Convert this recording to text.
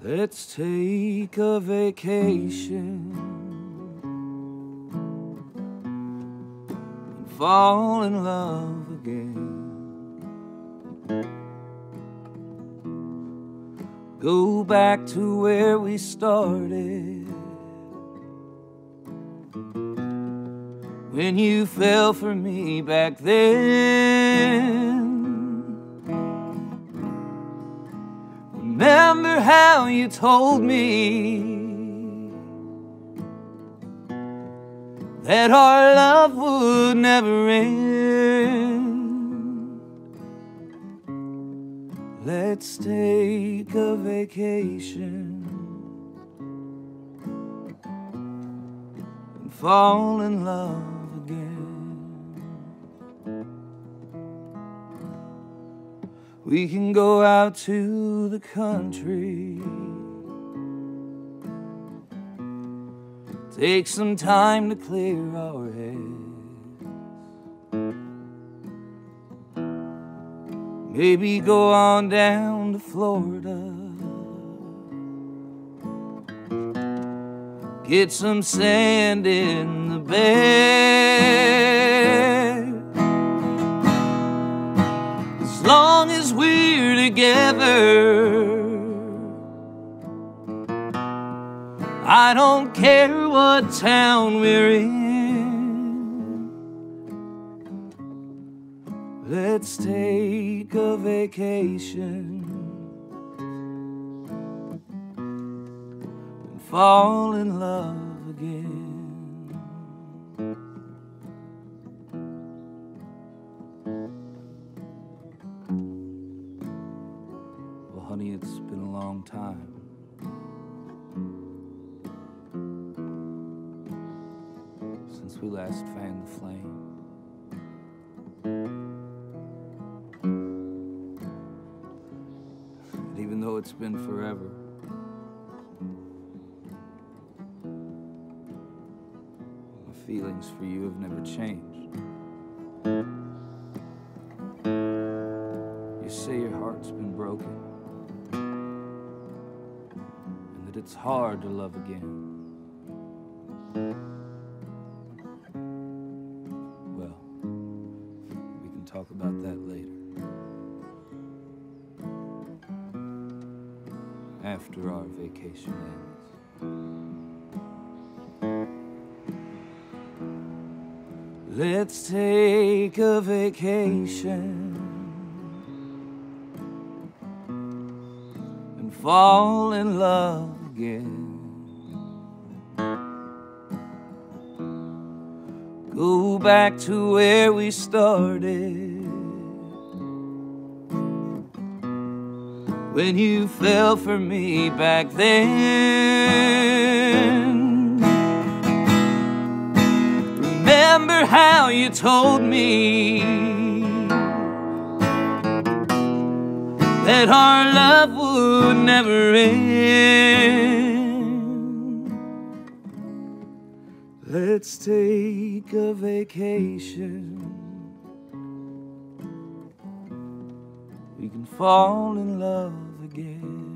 Let's take a vacation and fall in love again. Go back to where we started. When you fell for me back then. Remember how you told me that our love would never end. Let's take a vacation and fall in love We can go out to the country. Take some time to clear our heads. Maybe go on down to Florida. Get some sand in the bed. We're. I don't care what town we're in. Let's take a vacation and fall in love again. It's been a long time. since we last fanned the flame. And even though it's been forever, my feelings for you have never changed. You say your heart's been broken, it's hard to love again. Well, we can talk about that later. After our vacation ends. Let's take a vacation and fall in love again. Go back to where we started. When you fell for me back then. Remember how you told me that our love would never end. Let's take a vacation. We can fall in love again.